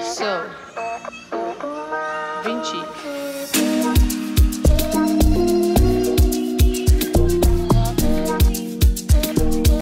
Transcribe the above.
So, Vinci.